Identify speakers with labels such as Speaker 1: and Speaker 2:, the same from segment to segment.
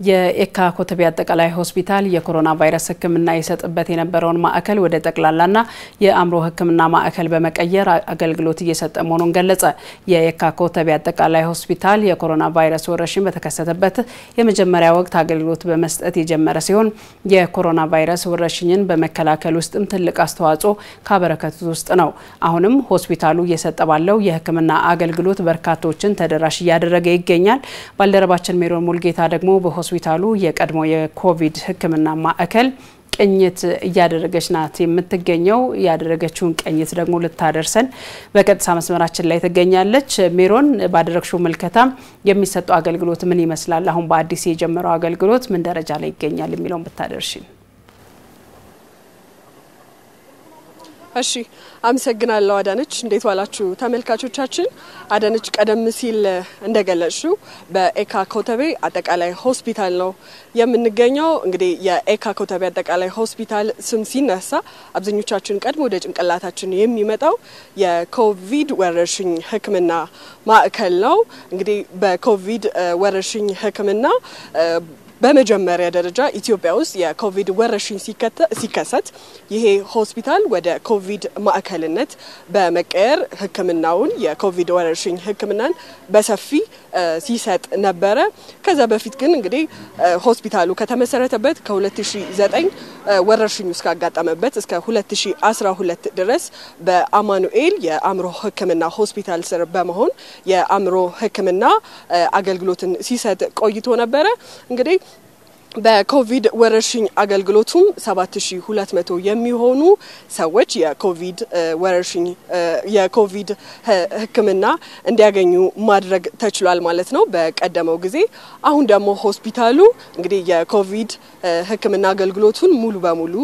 Speaker 1: የኤካ ኮተቤ አጠቃላይ ሆስፒታል የኮሮና ቫይረስ ሕክምና ይሰጥበት የነበረውን ማዕከል ወደ ጠቅላላና የአእምሮ ሕክምና ማዕከል በመቀየር አገልግሎት እየሰጠ መሆኑን ገለጸ። የኤካ ኮተቤ አጠቃላይ ሆስፒታል የኮሮና ቫይረስ ወረርሽኝ በተከሰተበት የመጀመሪያ ወቅት አገልግሎት በመስጠት የጀመረ ሲሆን የኮሮና ቫይረስ ወረርሽኝን በመከላከል ውስጥም ትልቅ አስተዋጽኦ ካበረከቱት ውስጥ ነው። አሁንም ሆስፒታሉ እየሰጠ ባለው የሕክምና አገልግሎት በርካቶችን ተደራሽ እያደረገ ይገኛል። ባልደረባችን ሜሮን ሙልጌታ ደግሞ ሆስፒታሉ የቀድሞ የኮቪድ ህክምና ማዕከል ቅኝት እያደረገች ናት የምትገኘው። ያደረገችውን ቅኝት ደግሞ ልታደርሰን በቀጥታ መስመራችን ላይ ትገኛለች። ሜሮን፣ ባደረግሽው ምልከታ የሚሰጠው አገልግሎት ምን ይመስላል? አሁን በአዲስ የጀመረው አገልግሎት ምን ደረጃ ላይ ይገኛል የሚለውን ብታደርሽን።
Speaker 2: እሺ አመሰግናለሁ አዳነች። እንዴት ዋላችሁ ተመልካቾቻችን? አዳነች ቀደም ሲል እንደገለጽሽው በኤካ ኮተቤ አጠቃላይ ሆስፒታል ነው የምንገኘው። እንግዲህ የኤካ ኮተቤ አጠቃላይ ሆስፒታል ስም ሲነሳ አብዛኞቻችን ቀድሞ ወደ ጭንቅላታችን የሚመጣው የኮቪድ ወረርሽኝ ሕክምና ማዕከል ነው። እንግዲህ በኮቪድ ወረርሽኝ ሕክምና በመጀመሪያ ደረጃ ኢትዮጵያ ውስጥ የኮቪድ ወረርሽኝ ሲከሰት ይሄ ሆስፒታል ወደ ኮቪድ ማዕከልነት በመቀየር ሕክምናውን የኮቪድ ወረርሽኝ ሕክምናን በሰፊ ሲሰጥ ነበረ። ከዛ በፊት ግን እንግዲህ ሆስፒታሉ ከተመሰረተበት ከ2009 ወረርሽኙ እስካጋጠመበት እስከ 2012 ድረስ በአማኑኤል የአእምሮ ሕክምና ሆስፒታል ስር በመሆን የአእምሮ ሕክምና አገልግሎትን ሲሰጥ ቆይቶ ነበረ እንግዲህ በኮቪድ ወረርሽኝ አገልግሎቱም 7200 የሚሆኑ ሰዎች የኮቪድ ወረርሽኝ የኮቪድ ሕክምና እንዲያገኙ ማድረግ ተችሏል ማለት ነው በቀደመው ጊዜ። አሁን ደግሞ ሆስፒታሉ እንግዲህ የኮቪድ ሕክምና አገልግሎቱን ሙሉ በሙሉ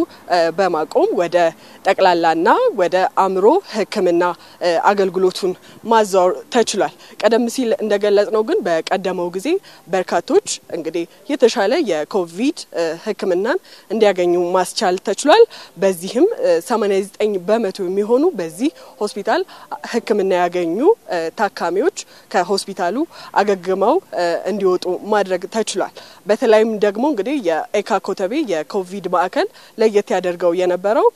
Speaker 2: በማቆም ወደ ጠቅላላና ወደ አእምሮ ሕክምና አገልግሎቱን ማዛወር ተችሏል። ቀደም ሲል እንደገለጽ ነው ግን በቀደመው ጊዜ በርካቶች እንግዲህ የተሻለ የኮቪድ ሕክምናን እንዲያገኙ ማስቻል ተችሏል። በዚህም 89 በመቶ የሚሆኑ በዚህ ሆስፒታል ሕክምና ያገኙ ታካሚዎች ከሆስፒታሉ አገግመው እንዲወጡ ማድረግ ተችሏል። በተለይም ደግሞ እንግዲህ የኤካ ኮተቤ የኮቪድ ማዕከል ለየት ያደርገው የነበረው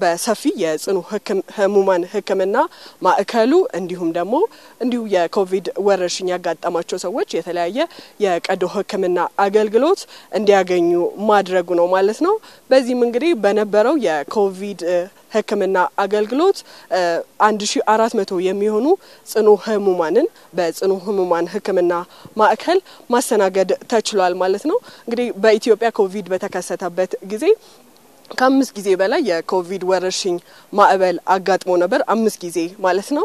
Speaker 2: በሰፊ የጽኑ ህሙማን ሕክምና ማዕከሉ እንዲሁም ደግሞ እንዲሁ የኮቪድ ወረርሽኝ ያጋጠማቸው ሰዎች የተለያየ የቀዶ ሕክምና አገልግሎት እንዲያገኙ ማድረጉ ነው ማለት ነው። በዚህም እንግዲህ በነበረው የኮቪድ ህክምና አገልግሎት አንድ ሺ አራት መቶ የሚሆኑ ጽኑ ህሙማንን በጽኑ ህሙማን ህክምና ማዕከል ማስተናገድ ተችሏል ማለት ነው። እንግዲህ በኢትዮጵያ ኮቪድ በተከሰተበት ጊዜ ከአምስት ጊዜ በላይ የኮቪድ ወረርሽኝ ማዕበል አጋጥሞ ነበር። አምስት ጊዜ ማለት ነው።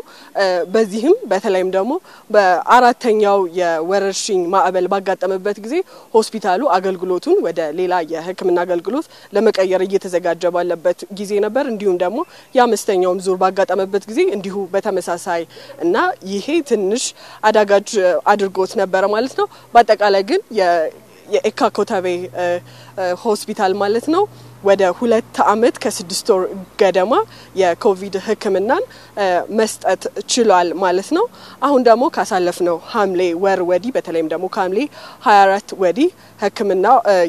Speaker 2: በዚህም በተለይም ደግሞ በአራተኛው የወረርሽኝ ማዕበል ባጋጠመበት ጊዜ ሆስፒታሉ አገልግሎቱን ወደ ሌላ የህክምና አገልግሎት ለመቀየር እየተዘጋጀ ባለበት ጊዜ ነበር። እንዲሁም ደግሞ የአምስተኛውም ዙር ባጋጠመበት ጊዜ እንዲሁ በተመሳሳይ እና ይሄ ትንሽ አዳጋጅ አድርጎት ነበረ ማለት ነው። በአጠቃላይ ግን የኤካ ኮተቤ ሆስፒታል ማለት ነው ወደ ሁለት ዓመት ከስድስት ወር ገደማ የኮቪድ ህክምናን መስጠት ችሏል ማለት ነው። አሁን ደግሞ ካሳለፍነው ሐምሌ ወር ወዲህ በተለይም ደግሞ ከሐምሌ 24 ወዲህ ህክምና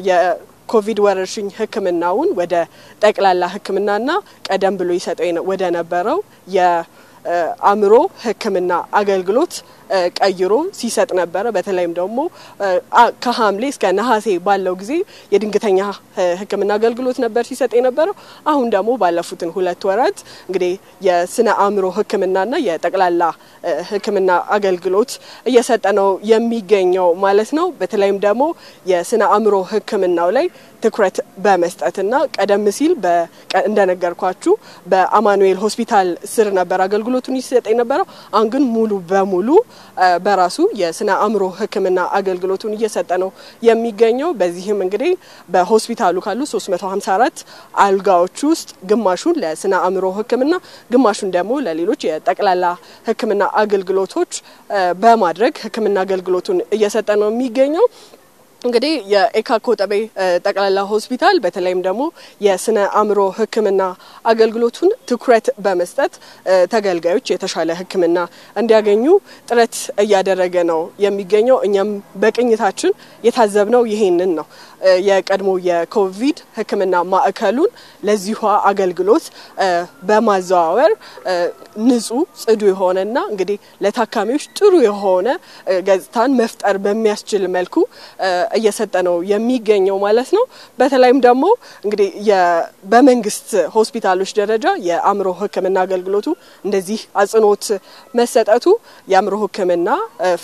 Speaker 2: የኮቪድ ወረርሽኝ ህክምናውን ወደ ጠቅላላ ህክምናና ቀደም ብሎ ይሰጠው ወደ ነበረው የአእምሮ ህክምና አገልግሎት ቀይሮ ሲሰጥ ነበረ። በተለይም ደግሞ ከሐምሌ እስከ ነሐሴ ባለው ጊዜ የድንገተኛ ህክምና አገልግሎት ነበር ሲሰጥ የነበረው። አሁን ደግሞ ባለፉትን ሁለት ወራት እንግዲህ የስነ አእምሮ ህክምናና የጠቅላላ ህክምና አገልግሎት እየሰጠ ነው የሚገኘው ማለት ነው። በተለይም ደግሞ የስነ አእምሮ ህክምናው ላይ ትኩረት በመስጠትና ቀደም ሲል እንደነገርኳችሁ በአማኑኤል ሆስፒታል ስር ነበር አገልግሎቱን ይሰጥ የነበረው። አሁን ግን ሙሉ በሙሉ በራሱ የስነ አእምሮ ህክምና አገልግሎቱን እየሰጠ ነው የሚገኘው። በዚህም እንግዲህ በሆስፒታሉ ካሉ 354 አልጋዎች ውስጥ ግማሹን ለስነ አእምሮ ህክምና፣ ግማሹን ደግሞ ለሌሎች የጠቅላላ ህክምና አገልግሎቶች በማድረግ ህክምና አገልግሎቱን እየሰጠ ነው የሚገኘው። እንግዲህ የኤካ ኮተቤ ጠቅላላ ሆስፒታል በተለይም ደግሞ የስነ አእምሮ ሕክምና አገልግሎቱን ትኩረት በመስጠት ተገልጋዮች የተሻለ ሕክምና እንዲያገኙ ጥረት እያደረገ ነው የሚገኘው። እኛም በቅኝታችን የታዘብነው ይሄንን ነው። የቀድሞ የኮቪድ ሕክምና ማዕከሉን ለዚሁ አገልግሎት በማዘዋወር ንጹህ፣ ጽዱ የሆነና እንግዲህ ለታካሚዎች ጥሩ የሆነ ገጽታን መፍጠር በሚያስችል መልኩ እየሰጠ ነው የሚገኘው ማለት ነው። በተለይም ደግሞ እንግዲህ በመንግስት ሆስፒታሎች ደረጃ የአእምሮ ሕክምና አገልግሎቱ እንደዚህ አጽንኦት መሰጠቱ የአእምሮ ሕክምና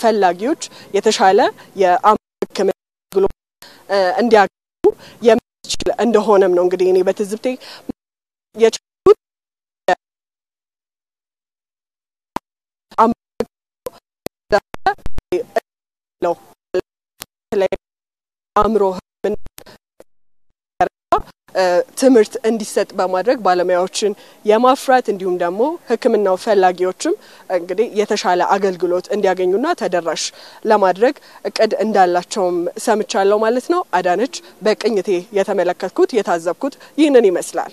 Speaker 2: ፈላጊዎች የተሻለ የአእምሮ ሕክምና አገልግሎት እንዲያገኙ የሚያስችል እንደሆነም ነው እንግዲህ እኔ በትዝብቴ አእምሮ ህክምና ትምህርት እንዲሰጥ በማድረግ ባለሙያዎችን የማፍራት እንዲሁም ደግሞ ህክምናው ፈላጊዎችም እንግዲህ የተሻለ አገልግሎት እንዲያገኙና ተደራሽ ለማድረግ እቅድ እንዳላቸውም ሰምቻለሁ ማለት ነው። አዳነች፣ በቅኝቴ የተመለከትኩት የታዘብኩት ይህንን ይመስላል።